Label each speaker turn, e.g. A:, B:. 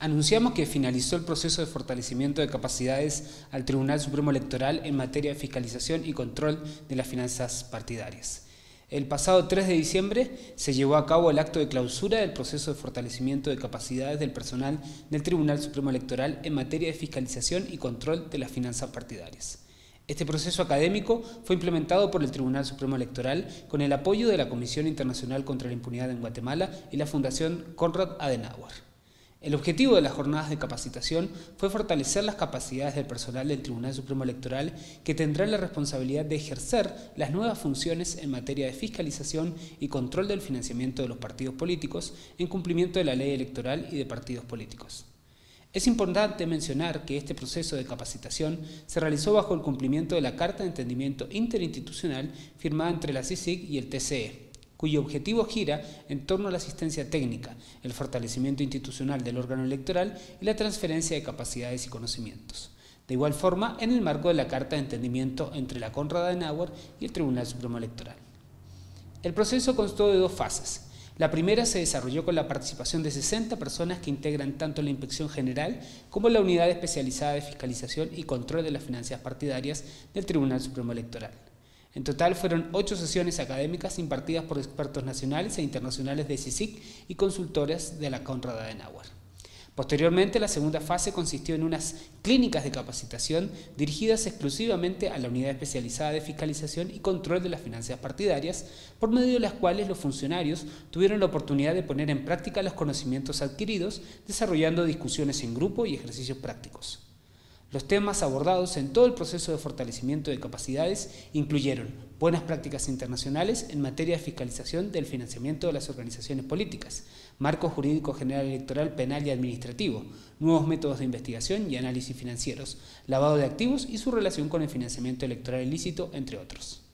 A: Anunciamos que finalizó el proceso de fortalecimiento de capacidades al Tribunal Supremo Electoral en materia de fiscalización y control de las finanzas partidarias. El pasado 3 de diciembre se llevó a cabo el acto de clausura del proceso de fortalecimiento de capacidades del personal del Tribunal Supremo Electoral en materia de fiscalización y control de las finanzas partidarias. Este proceso académico fue implementado por el Tribunal Supremo Electoral con el apoyo de la Comisión Internacional contra la Impunidad en Guatemala y la Fundación Conrad Adenauer. El objetivo de las jornadas de capacitación fue fortalecer las capacidades del personal del Tribunal Supremo Electoral que tendrá la responsabilidad de ejercer las nuevas funciones en materia de fiscalización y control del financiamiento de los partidos políticos en cumplimiento de la ley electoral y de partidos políticos. Es importante mencionar que este proceso de capacitación se realizó bajo el cumplimiento de la Carta de Entendimiento Interinstitucional firmada entre la CICIG y el TCE cuyo objetivo gira en torno a la asistencia técnica, el fortalecimiento institucional del órgano electoral y la transferencia de capacidades y conocimientos. De igual forma, en el marco de la Carta de Entendimiento entre la Conrad Adenauer y el Tribunal Supremo Electoral. El proceso constó de dos fases. La primera se desarrolló con la participación de 60 personas que integran tanto la Inspección General como la Unidad Especializada de Fiscalización y Control de las Finanzas Partidarias del Tribunal Supremo Electoral. En total fueron ocho sesiones académicas impartidas por expertos nacionales e internacionales de CICIC y consultores de la Conrad Adenauer. Posteriormente, la segunda fase consistió en unas clínicas de capacitación dirigidas exclusivamente a la unidad especializada de fiscalización y control de las finanzas partidarias, por medio de las cuales los funcionarios tuvieron la oportunidad de poner en práctica los conocimientos adquiridos, desarrollando discusiones en grupo y ejercicios prácticos. Los temas abordados en todo el proceso de fortalecimiento de capacidades incluyeron buenas prácticas internacionales en materia de fiscalización del financiamiento de las organizaciones políticas, marco jurídico general electoral penal y administrativo, nuevos métodos de investigación y análisis financieros, lavado de activos y su relación con el financiamiento electoral ilícito, entre otros.